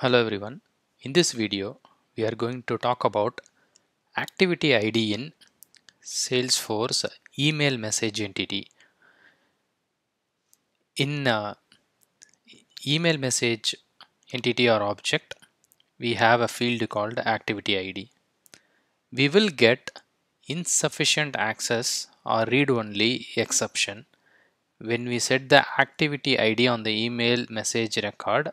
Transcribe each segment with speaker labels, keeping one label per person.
Speaker 1: Hello everyone. In this video, we are going to talk about activity ID in Salesforce email message entity. In uh, email message entity or object, we have a field called activity ID. We will get insufficient access or read-only exception when we set the activity ID on the email message record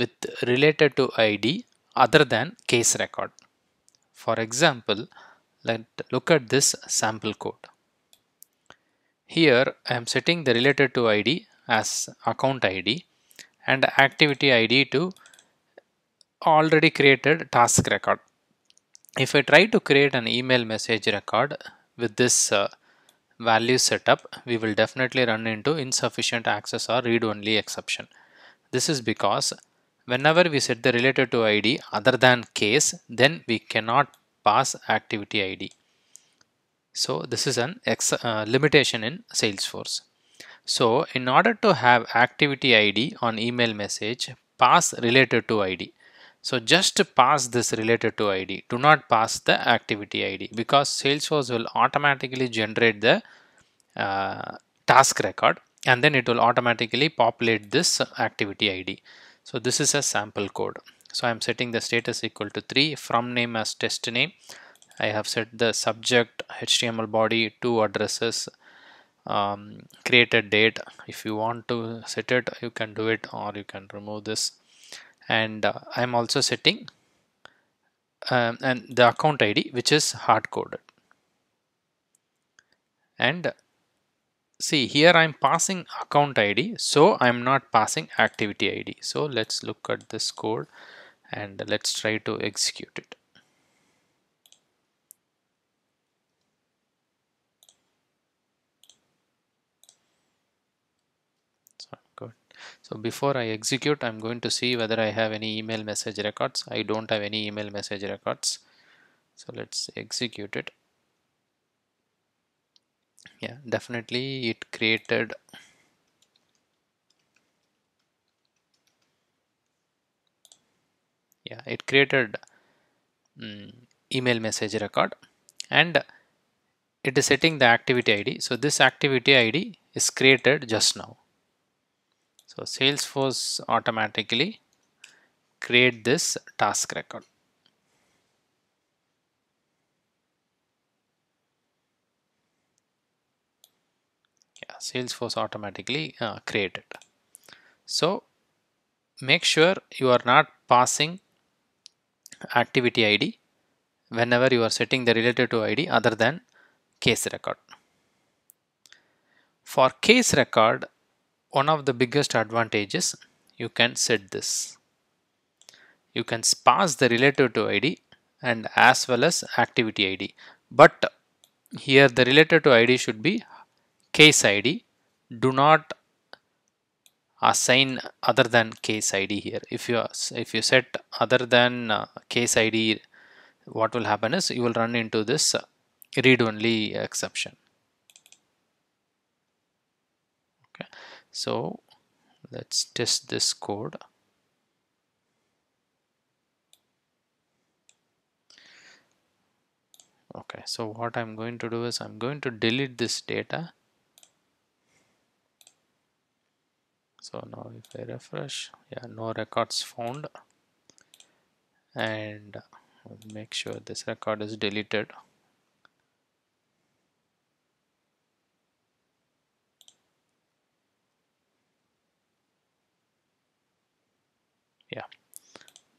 Speaker 1: with related to ID other than case record. For example, let's look at this sample code. Here I am setting the related to ID as account ID and activity ID to already created task record. If I try to create an email message record with this uh, value setup, we will definitely run into insufficient access or read-only exception. This is because whenever we set the related to ID other than case, then we cannot pass activity ID. So this is an ex uh, limitation in Salesforce. So in order to have activity ID on email message, pass related to ID. So just pass this related to ID. Do not pass the activity ID because Salesforce will automatically generate the uh, task record and then it will automatically populate this activity ID. So this is a sample code. So I'm setting the status equal to 3 from name as test name. I have set the subject HTML body two addresses um, created date if you want to set it you can do it or you can remove this and uh, I'm also setting um, and the account ID which is hard coded and see here I'm passing account ID so I'm not passing activity ID so let's look at this code and let's try to execute it. So good. So before I execute I'm going to see whether I have any email message records. I don't have any email message records. So let's execute it yeah definitely it created yeah it created um, email message record and it is setting the activity id so this activity id is created just now. So salesforce automatically create this task record salesforce automatically uh, create it so make sure you are not passing activity id whenever you are setting the related to id other than case record. For case record one of the biggest advantages you can set this. You can pass the related to id and as well as activity id but here the related to id should be case id do not assign other than case id here. If you if you set other than uh, case id what will happen is you will run into this uh, read only exception. Okay. So let's test this code. Okay. So what i'm going to do is i'm going to delete this data so now if I refresh yeah no records found. And make sure this record is deleted. Yeah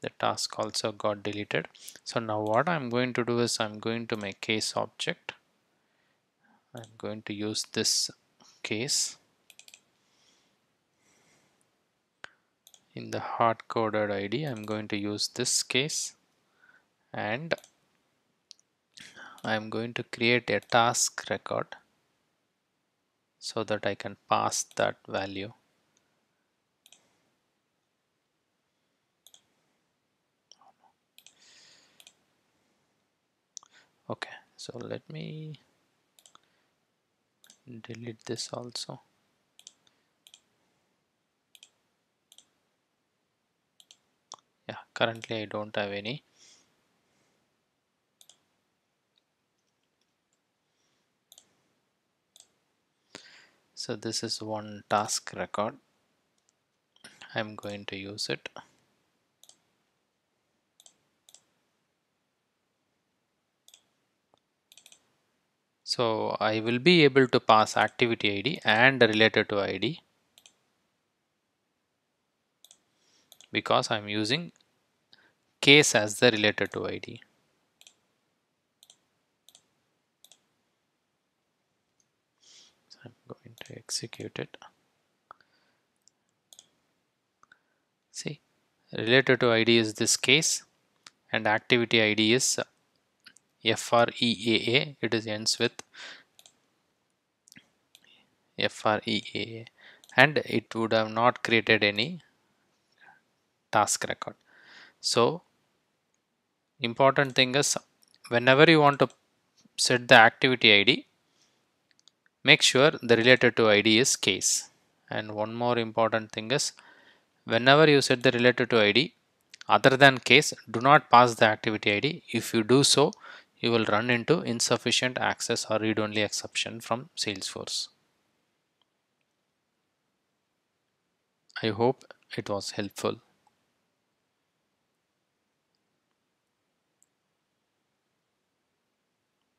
Speaker 1: the task also got deleted. So now what I'm going to do is I'm going to make case object. I'm going to use this case in the hard-coded ID I'm going to use this case. And I'm going to create a task record so that I can pass that value. Okay so let me delete this also yeah currently I don't have any. So this is one task record. I'm going to use it. So I will be able to pass activity ID and related to ID because I'm using case as the related to ID so I'm going to execute it. See related to id is this case and activity id is freaa it is ends with freaa and it would have not created any task record. So important thing is whenever you want to set the activity id make sure the related to id is case. And one more important thing is whenever you set the related to id other than case do not pass the activity id if you do so you will run into insufficient access or read-only exception from salesforce. I hope it was helpful